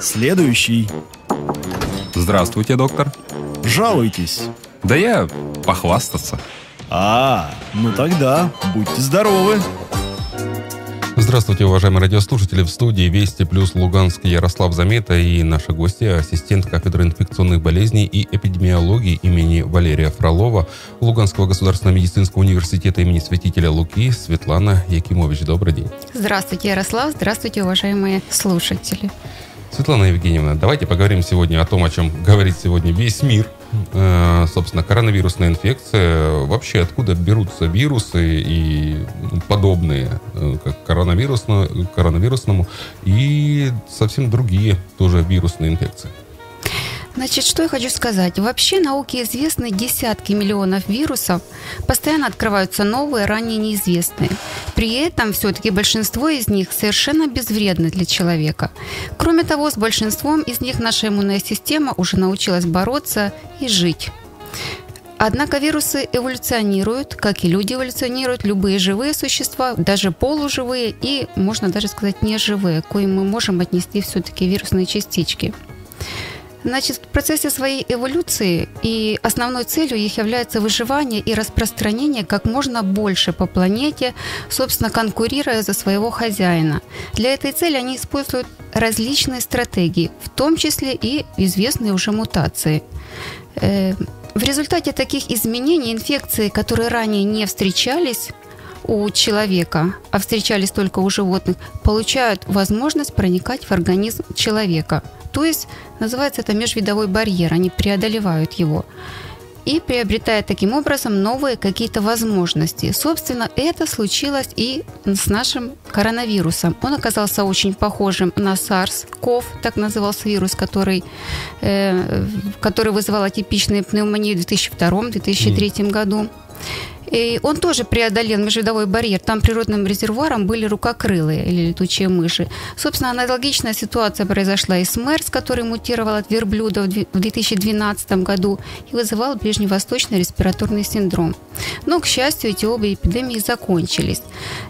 Следующий. Здравствуйте, доктор. Жалуйтесь. Да я похвастаться. А, ну тогда будьте здоровы. Здравствуйте, уважаемые радиослушатели. В студии Вести плюс Луганск Ярослав Замета и наши гости, ассистент кафедры инфекционных болезней и эпидемиологии имени Валерия Фролова Луганского государственного медицинского университета имени святителя Луки Светлана Якимович. Добрый день. Здравствуйте, Ярослав. Здравствуйте, уважаемые слушатели. Светлана Евгеньевна, давайте поговорим сегодня о том, о чем говорит сегодня весь мир. Э, собственно, коронавирусная инфекция. Вообще, откуда берутся вирусы и подобные, э, как коронавирусно, коронавирусному, и совсем другие тоже вирусные инфекции? Значит, что я хочу сказать. Вообще науке известны десятки миллионов вирусов. Постоянно открываются новые, ранее неизвестные. При этом все-таки большинство из них совершенно безвредны для человека. Кроме того, с большинством из них наша иммунная система уже научилась бороться и жить. Однако вирусы эволюционируют, как и люди эволюционируют, любые живые существа, даже полуживые и, можно даже сказать, неживые, к коим мы можем отнести все-таки вирусные частички – Значит, в процессе своей эволюции и основной целью их является выживание и распространение как можно больше по планете, собственно, конкурируя за своего хозяина. Для этой цели они используют различные стратегии, в том числе и известные уже мутации. Э, в результате таких изменений инфекции, которые ранее не встречались, у человека, а встречались только у животных, получают возможность проникать в организм человека. То есть называется это межвидовой барьер, они преодолевают его и приобретая таким образом новые какие-то возможности. Собственно, это случилось и с нашим коронавирусом. Он оказался очень похожим на SARS-CoV, так назывался вирус, который, э, который вызывал атипичную пневмонию в 2002-2003 mm. году. И он тоже преодолел межвидовой барьер. Там природным резервуаром были рукокрылые или летучие мыши. Собственно, аналогичная ситуация произошла и с МЕРС, который мутировал от верблюда в 2012 году и вызывал ближневосточный респираторный синдром. Но, к счастью, эти обе эпидемии закончились.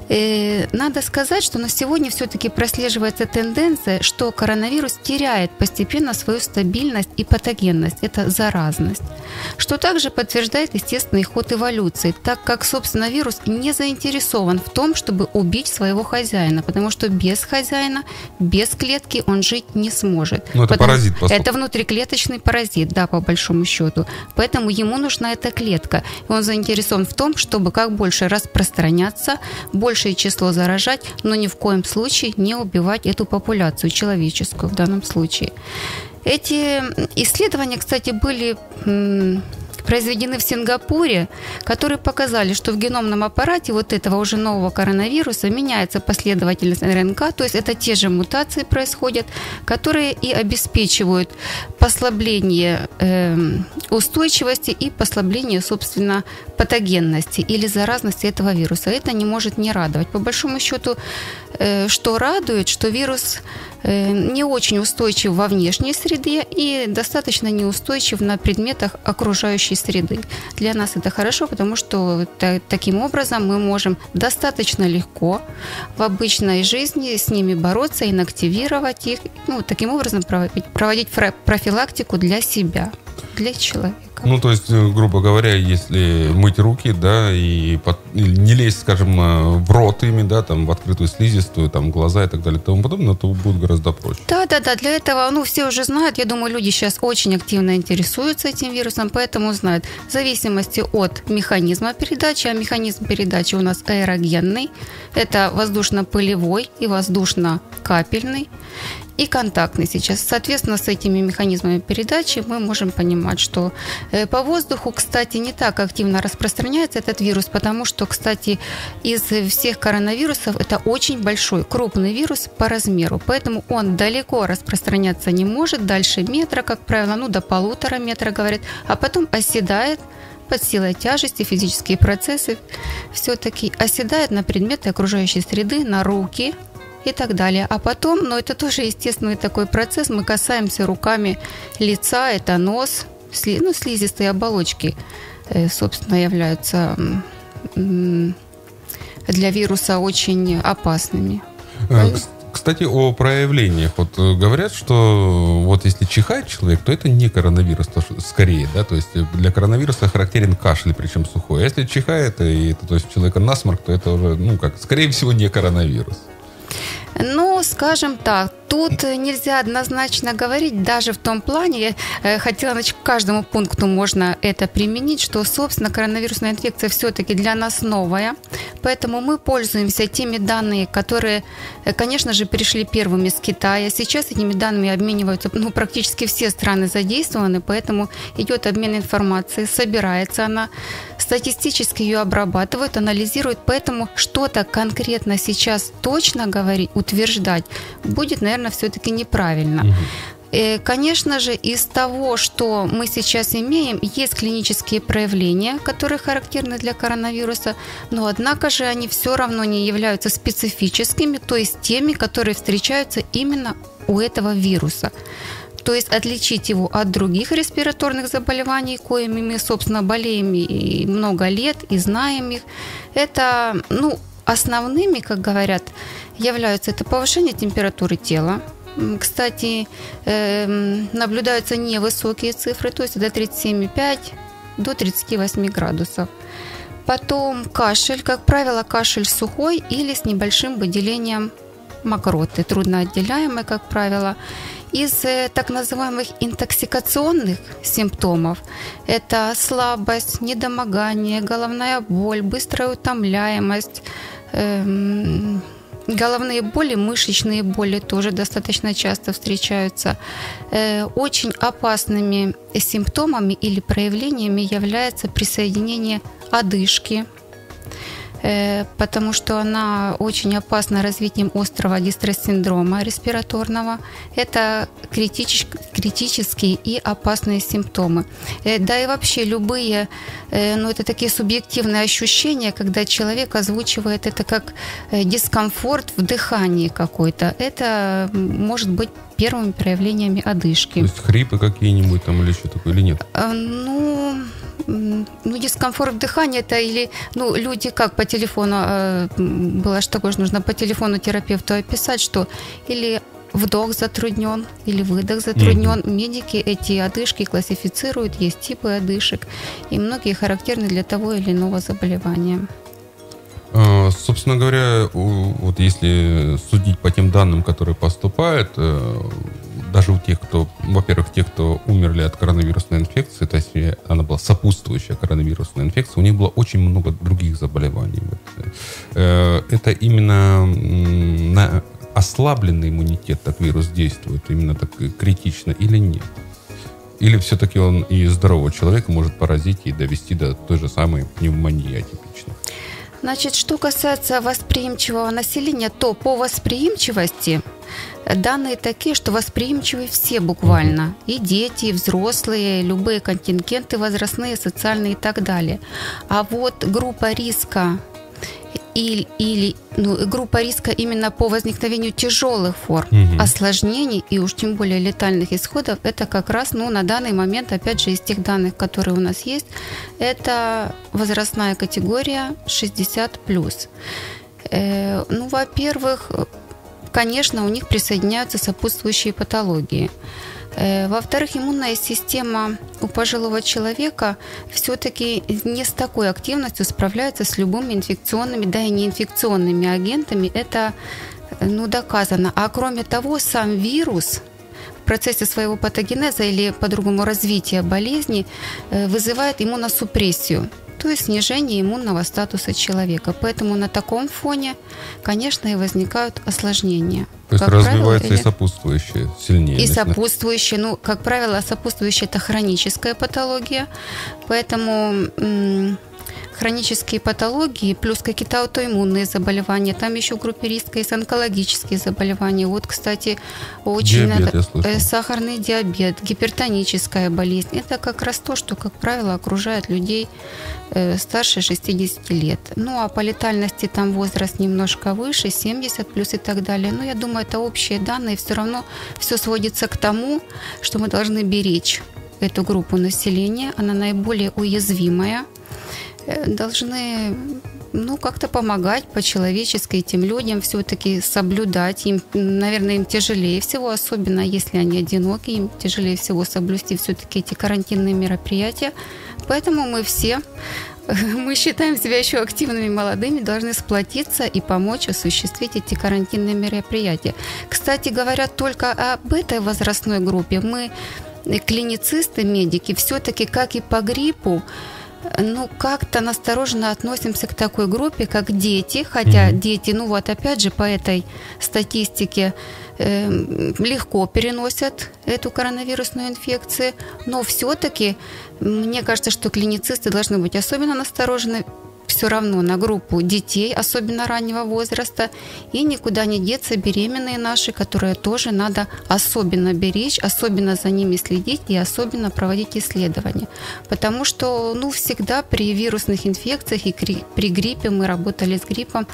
И э, надо сказать, что на сегодня все-таки прослеживается тенденция, что коронавирус теряет постепенно свою стабильность и патогенность. Это заразность. Что также подтверждает естественный ход эволюции – так как, собственно, вирус не заинтересован в том, чтобы убить своего хозяина, потому что без хозяина, без клетки он жить не сможет. Ну, это потому... паразит, по Это внутриклеточный паразит, да, по большому счету. Поэтому ему нужна эта клетка. И он заинтересован в том, чтобы как больше распространяться, большее число заражать, но ни в коем случае не убивать эту популяцию человеческую в данном случае. Эти исследования, кстати, были произведены в Сингапуре, которые показали, что в геномном аппарате вот этого уже нового коронавируса меняется последовательность РНК, то есть это те же мутации происходят, которые и обеспечивают послабление э, устойчивости и послабление, собственно, патогенности или заразности этого вируса. Это не может не радовать. По большому счету, э, что радует, что вирус э, не очень устойчив во внешней среде и достаточно неустойчив на предметах окружающей среды. Для нас это хорошо, потому что таким образом мы можем достаточно легко в обычной жизни с ними бороться, инактивировать их, ну, таким образом проводить, проводить профилактику для себя, для человека. Ну, то есть, э, грубо говоря, если мыть руки, да, и под, не лезть, скажем, э, в рот ими, да, там, в открытую слизистую, там, глаза и так далее и тому подобное, то будет гораздо проще. Да, да, да. Для этого, ну, все уже знают. Я думаю, люди сейчас очень активно интересуются этим вирусом, поэтому знают. В зависимости от механизма передачи, а механизм передачи у нас аэрогенный, это воздушно-пылевой и воздушно-капельный и контактный сейчас. Соответственно, с этими механизмами передачи мы можем понимать, что э, по воздуху, кстати, не так активно распространяется этот вирус, потому что, кстати, из всех коронавирусов это очень большой, крупный вирус по размеру, поэтому он далеко распространяться не может, дальше метра, как правило, ну до полутора метра, говорят, а потом оседает под силой тяжести, физические процессы все-таки оседает на предметы окружающей среды, на руки, и так далее. А потом, но ну, это тоже естественный такой процесс, мы касаемся руками лица, это нос, сли, ну, слизистые оболочки, э, собственно, являются для вируса очень опасными. А, Кстати, о проявлениях. Вот э, говорят, что вот если чихает человек, то это не коронавирус, то скорее, да, то есть для коронавируса характерен кашель, причем сухой. А если чихает, и это, то есть у человека насморк, то это уже, ну как, скорее всего, не коронавирус. Ну, скажем так, тут нельзя однозначно говорить, даже в том плане, я э, хотела, значит, к каждому пункту можно это применить, что, собственно, коронавирусная инфекция все-таки для нас новая, поэтому мы пользуемся теми данными, которые, э, конечно же, перешли первыми с Китая. Сейчас этими данными обмениваются, ну, практически все страны задействованы, поэтому идет обмен информацией, собирается она, статистически ее обрабатывают, анализируют, поэтому что-то конкретно сейчас точно говорить, утверждать будет, наверное, все-таки неправильно. Э, Конечно же, из того, что мы сейчас имеем, есть клинические проявления, которые характерны для коронавируса, но однако же они все равно не являются специфическими, то есть теми, которые встречаются именно у этого вируса. То есть отличить его от других респираторных заболеваний, коими мы, собственно, болеем и много лет и знаем их, это, ну, основными, как говорят, являются это повышение температуры тела. Кстати, эм, наблюдаются невысокие цифры, то есть до 37,5 до 38 градусов. Потом кашель, как правило, кашель сухой или с небольшим выделением мокроты, трудноотделяемой, как правило. Из э, так называемых интоксикационных симптомов это слабость, недомогание, головная боль, быстрая утомляемость, эм, Головные боли, мышечные боли тоже достаточно часто встречаются. Э, Очень опасными симптомами или проявлениями является присоединение одышки, потому что она очень опасна развитием острого дистресс-синдрома респираторного. Это критич- критические и опасные симптомы. Э, Да и вообще любые, э, ну это такие субъективные ощущения, когда человек озвучивает это как э, дискомфорт в дыхании какой-то. Это может быть первыми проявлениями одышки. То есть хрипы какие-нибудь там или еще такое, или нет? Ну, ну, дискомфорт дыхания это или, ну, люди как по телефону, э, было же такое, что нужно по телефону терапевту описать, что или вдох затруднен, или выдох затруднен. Медики эти одышки классифицируют, есть типы одышек, и многие характерны для того или иного заболевания. А, Собственно говоря, вот если судить по тем данным, которые поступают, э, даже у тех, кто, во-первых, тех, кто умерли от коронавирусной инфекции, то есть э, она была сопутствующая коронавирусной инфекции, у них было очень много других заболеваний. Вот. Э, Это именно на ослабленный иммунитет так вирус действует, именно так э, критично или нет? Или все-таки он и здорового человека может поразить и довести до той же самой пневмонии атипичной? Значит, что касается восприимчивого населения, то по восприимчивости данные такие, что восприимчивы все буквально. И дети, и взрослые, любые контингенты возрастные, социальные и так далее. А вот группа риска или, или ну, группа риска именно по возникновению тяжелых форм Мгм. осложнений и уж тем более летальных исходов, это как раз ну, на данный момент, опять же, из тех данных, которые у нас есть, это возрастная категория 60+. Э, ну, во-первых, конечно, у них присоединяются сопутствующие патологии. Э, Во-вторых, иммунная система у пожилого человека все-таки не с такой активностью справляется с любыми инфекционными, да и неинфекционными агентами. Это э, ну, доказано. А кроме того, сам вирус в процессе своего патогенеза или по-другому развития болезни э, вызывает иммуносупрессию, то есть снижение иммунного статуса человека. Поэтому на таком фоне, конечно, и возникают осложнения. То есть Как правило, развивается и или- сопутствующее сильнее. и начинает. сопутствующие, ну, как правило, сопутствующие это хроническая патология, поэтому хронические патологии плюс какие-то аутоиммунные заболевания, там еще в группе риска есть онкологические заболевания. Вот, кстати, очень Диабет, слышал. э, сахарный диабет, гипертоническая болезнь. Это как раз то, что, как правило, окружает людей э, старше 60 лет. Ну, а по летальности там возраст немножко выше, 70 плюс и так далее. Но я думаю, это общие данные. Все равно все сводится к тому, что мы должны беречь эту группу населения. Она наиболее уязвимая. Э, Должны ну, как-то помогать по-человечески этим людям все-таки соблюдать. Им, наверное, им тяжелее всего, особенно если они одиноки, им тяжелее всего соблюсти все-таки эти карантинные мероприятия. Поэтому мы все, мы считаем себя еще активными молодыми, должны сплотиться и помочь осуществить эти карантинные мероприятия. Кстати говоря, только об этой возрастной группе мы, клиницисты, медики, все-таки, как и по гриппу, ну, как-то настороженно относимся к такой группе, как дети, хотя mm-hmm. дети, ну вот опять же по этой статистике э, легко переносят эту коронавирусную инфекцию, но все-таки мне кажется, что клиницисты должны быть особенно насторожены все равно на группу детей, особенно раннего возраста, и никуда не деться беременные наши, которые тоже надо особенно беречь, особенно за ними следить и особенно проводить исследования. Потому что, ну, всегда при вирусных инфекциях и при гриппе, мы работали с гриппом,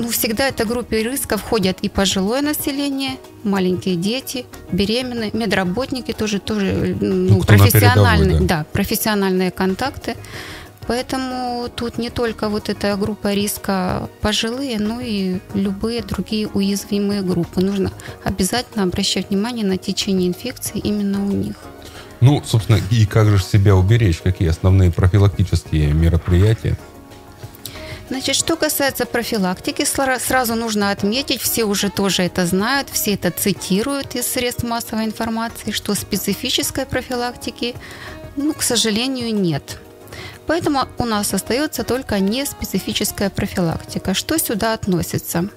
ну, всегда эта группа риска входят и пожилое население, маленькие дети, беременные, медработники тоже, тоже ну, ну профессиональные, да? да, профессиональные контакты. Поэтому тут не только вот эта группа риска пожилые, но и любые другие уязвимые группы. Нужно обязательно обращать внимание на течение инфекции именно у них. Ну, собственно, и как же себя уберечь? Какие основные профилактические мероприятия? Значит, что касается профилактики, сразу нужно отметить, все уже тоже это знают, все это цитируют из средств массовой информации, что специфической профилактики, ну, к сожалению, нет. Поэтому у нас остается только неспецифическая профилактика. Что сюда относится?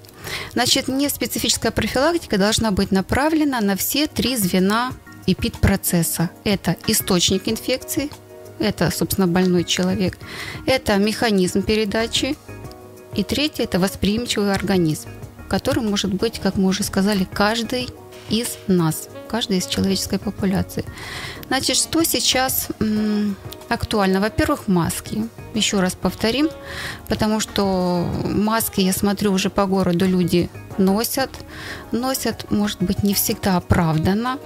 Значит, неспецифическая профилактика должна быть направлена на все три звена эпид-процесса. Это источник инфекции, это, собственно, больной человек, это механизм передачи, и третье – это восприимчивый организм, который может быть, как мы уже сказали, каждый из нас, каждый из человеческой популяции. Значит, что сейчас актуально? Во-первых, маски. Еще раз повторим, потому что маски, я смотрю, уже по городу люди носят. Носят, может быть, не всегда оправданно,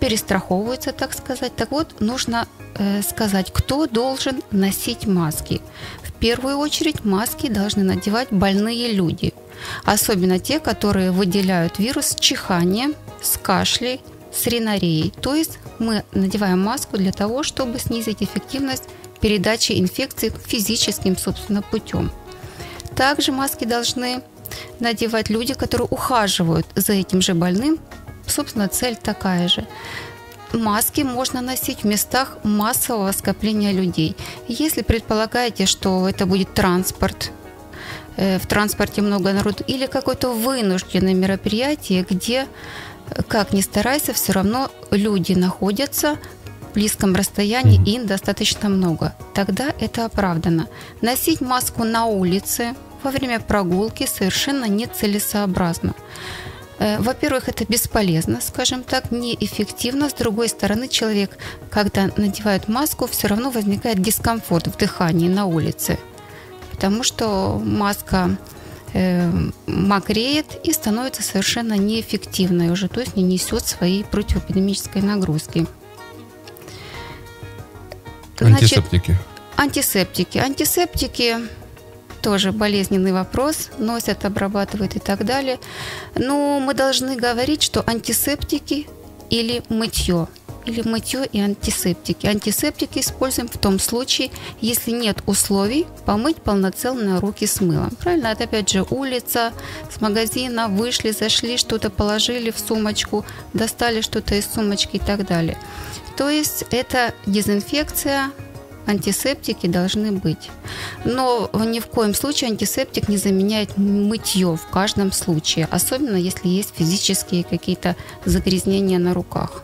перестраховываются, так сказать. Так вот, нужно э, сказать, кто должен носить маски. В первую очередь маски должны надевать больные люди – Особенно те, которые выделяют вирус с чиханием, с кашлей, с ринорией. То есть мы надеваем маску для того, чтобы снизить эффективность передачи инфекции физическим, собственно, путем. Также маски должны надевать люди, которые ухаживают за этим же больным. Собственно, цель такая же. Маски можно носить в местах массового скопления людей. Если предполагаете, что это будет транспорт, Э, в транспорте много народу, или какое-то вынужденное мероприятие, где, как ни старайся, все равно люди находятся в близком расстоянии, и им достаточно много. Тогда это оправдано. Носить маску на улице во время прогулки совершенно нецелесообразно. Э, во-первых, это бесполезно, скажем так, неэффективно. С другой стороны, человек, когда надевает маску, все равно возникает дискомфорт в дыхании на улице потому что маска мокреет и становится совершенно неэффективной уже, то есть не несет своей противоэпидемической нагрузки. Значит, антисептики. Антисептики. Антисептики тоже болезненный вопрос, носят, обрабатывают и так далее. Но мы должны говорить, что антисептики или мытье – или мытье и антисептики. Антисептики используем в том случае, если нет условий помыть полноценно руки с мылом. Правильно? Это опять же улица, с магазина вышли, зашли, что-то положили в сумочку, достали что-то из сумочки и так далее. То есть это дезинфекция, антисептики должны быть. Но ни в коем случае антисептик не заменяет мытье в каждом случае, особенно если есть физические какие-то загрязнения на руках.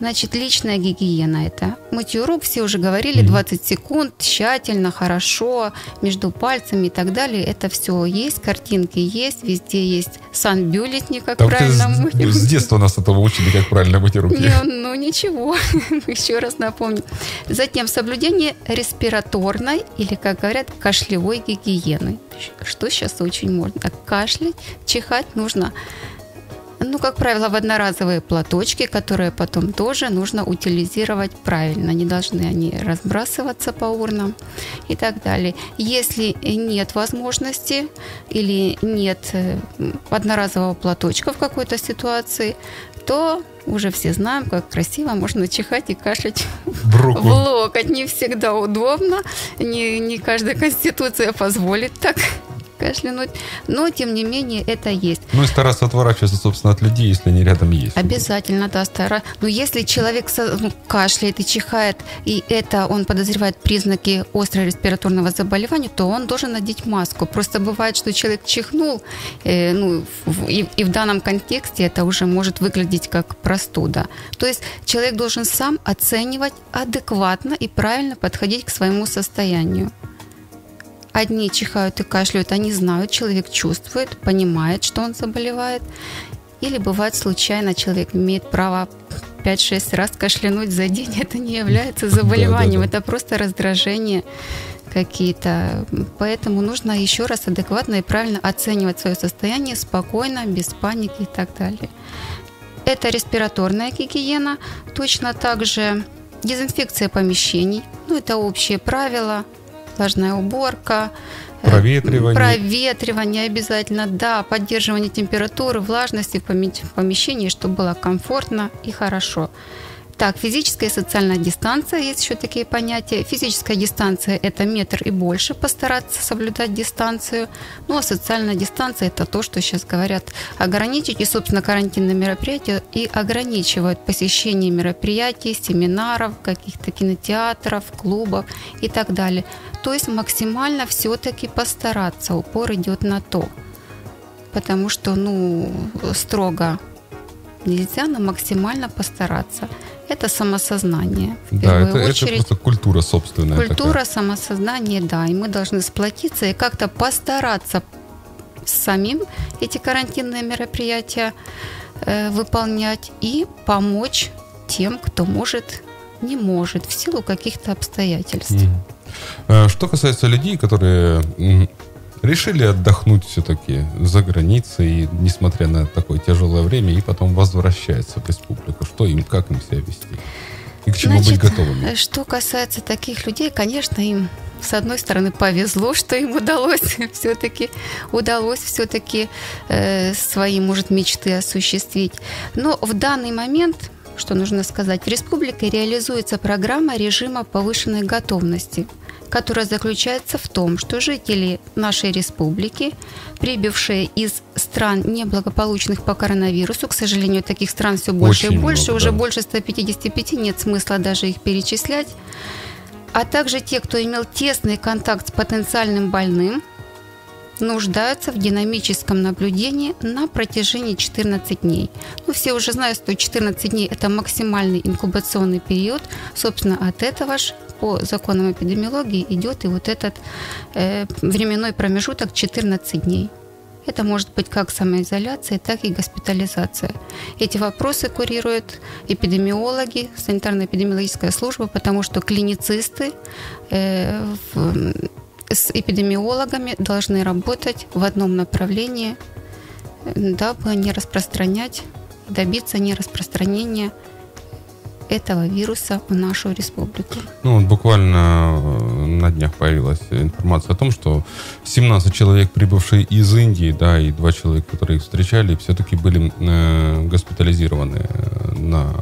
Значит, личная гигиена это. Мытье рук, все уже говорили, 20 секунд, тщательно, хорошо, между пальцами и так далее. Это все есть, картинки есть, везде есть сан-бюллетни, как Там правильно мыть. С, с детства нас этого учили, как правильно мыть руки. Не, ну ничего, еще раз напомню. Затем соблюдение респираторной или, как говорят, кашлевой гигиены. Что сейчас очень можно? Кашлять, чихать нужно Ну, как правило, в одноразовые платочки, которые потом тоже нужно утилизировать правильно. Не должны они разбрасываться по урнам и так далее. Если нет возможности или нет э, одноразового платочка в какой-то ситуации, то уже все знаем, как красиво можно чихать и кашлять В руку. в локоть. Не всегда удобно, не, не каждая конституция позволит так кашлянуть, но тем не менее это есть. Ну и стараться отворачиваться, собственно, от людей, если они рядом есть. Обязательно, да, стара. Но если человек ну, кашляет и чихает, и это он подозревает признаки острого респираторного заболевания, то он должен надеть маску. Просто бывает, что человек чихнул, э, ну, в- и, и в данном контексте это уже может выглядеть как простуда. То есть человек должен сам оценивать адекватно и правильно подходить к своему состоянию. Одни чихают и кашляют, они знают, человек чувствует, понимает, что он заболевает. Или бывает случайно, человек имеет право 5-6 раз кашлянуть за день. Это не является заболеванием, Да-да-да. это просто раздражение какие-то. Поэтому нужно еще раз адекватно и правильно оценивать свое состояние спокойно, без паники и так далее. Это респираторная гигиена. Точно так же дезинфекция помещений. Ну, это общие правила. Влажная уборка. э, Проветривание. Проветривание обязательно, да. Поддерживание температуры, влажности в поме- в помещении, чтобы было комфортно и хорошо. Так, физическая и социальная дистанция, есть еще такие понятия. Физическая дистанция – это метр и больше, постараться соблюдать дистанцию. Ну, а социальная дистанция – это то, что сейчас говорят ограничить. И, собственно, карантинные мероприятия и ограничивают посещение мероприятий, семинаров, каких-то кинотеатров, клубов и так далее. То есть максимально все-таки постараться, упор идет на то. Потому что, ну, строго нельзя, но максимально постараться. Это самосознание. В Да, это, это очередь. просто культура собственная. Культура, самосознание, да. И мы должны сплотиться и как-то постараться самим эти карантинные мероприятия э, выполнять и помочь тем, кто может, не может, в силу каких-то обстоятельств. А, Что касается людей, которые решили отдохнуть все-таки за границей, несмотря на такое тяжелое время, и потом возвращаются в республику, что им, как им себя вести? И к чему быть Значит, готовыми? э, Что касается таких людей, конечно, им с одной стороны повезло, что им удалось все-таки удалось все-таки э, свои, может, мечты осуществить. Но в данный момент, что нужно сказать, в республике реализуется программа режима повышенной готовности, которая заключается в том, что жители нашей республики, прибывшие из стран неблагополучных по коронавирусу, к сожалению, таких стран все больше Очень и больше, много, уже да. больше 155, нет смысла даже их перечислять, а также те, кто имел тесный контакт с потенциальным больным, нуждаются в динамическом наблюдении на протяжении 14 дней. Ну, все уже знают, что 14 дней – это максимальный инкубационный период. Собственно, от этого же по законам эпидемиологии идет и вот этот э, временной промежуток 14 дней. Это может быть как самоизоляция, так и госпитализация. Эти вопросы курируют эпидемиологи, санитарно-эпидемиологическая служба, потому что клиницисты э, в- с эпидемиологами должны работать в одном направлении, э, дабы не распространять, добиться нераспространения этого вируса в нашу республику. Ну, вот буквально э, на днях появилась информация о том, что 17 человек, прибывшие из Индии, да, и два человека, которые их встречали, все-таки были э, госпитализированы э, на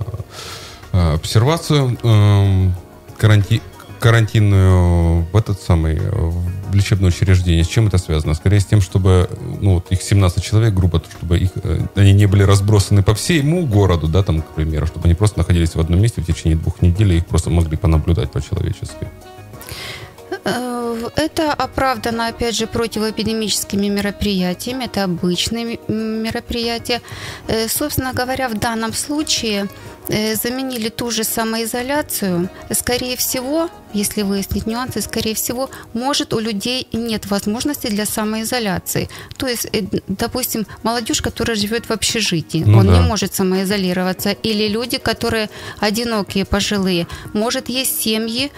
э, обсервацию эм, каранти- карантинную в этот самый э, в лечебное учреждение. С чем это связано? Скорее с тем, чтобы ну, вот их 17 человек, грубо, чтобы их, э, они не были разбросаны по всему городу, да, там, к примеру, чтобы они просто находились в одном месте в течение двух недель, и их просто могли понаблюдать по-человечески. Э, Это оправдано, опять же, противоэпидемическими мероприятиями, это обычные мероприятия. Э, Собственно говоря, в данном случае э, заменили ту же самоизоляцию. Скорее всего, если выяснить нюансы, скорее всего, может у людей нет возможности для самоизоляции. То есть, допустим, молодежь, которая живет в общежитии, Ну он да. не может самоизолироваться. Или люди, которые одинокие, пожилые. Может, есть семьи,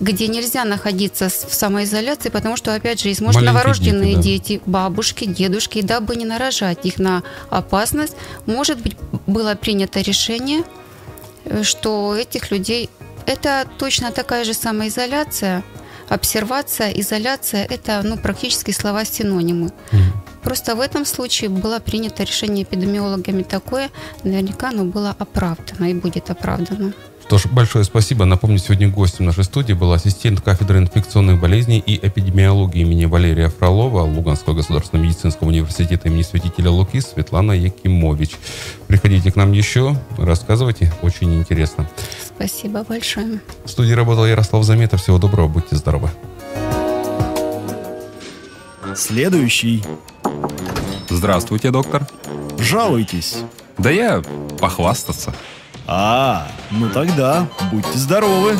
где нельзя находиться в самоизоляции, потому что, опять же, есть, может, Маленькие новорожденные дети, дети, да. бабушки, дедушки, и дабы не наражать их на опасность, может быть, было принято решение, э, что этих людей... Это точно такая же самоизоляция, обсервация, изоляция – это ну, практически слова-синонимы. Просто в этом случае было принято решение эпидемиологами такое, наверняка оно было оправдано и будет оправдано. Что ж, большое спасибо. Напомню, сегодня гостем нашей студии был ассистент кафедры инфекционных болезней и эпидемиологии имени Валерия Фролова Луганского государственного медицинского университета имени святителя Луки Светлана Якимович. Приходите к нам еще, рассказывайте, очень интересно. Спасибо большое. В студии работал Ярослав Заметов. Всего доброго, будьте здоровы. Следующий. Здравствуйте, доктор. Жалуйтесь. Да я похвастаться. А, ну тогда будьте здоровы.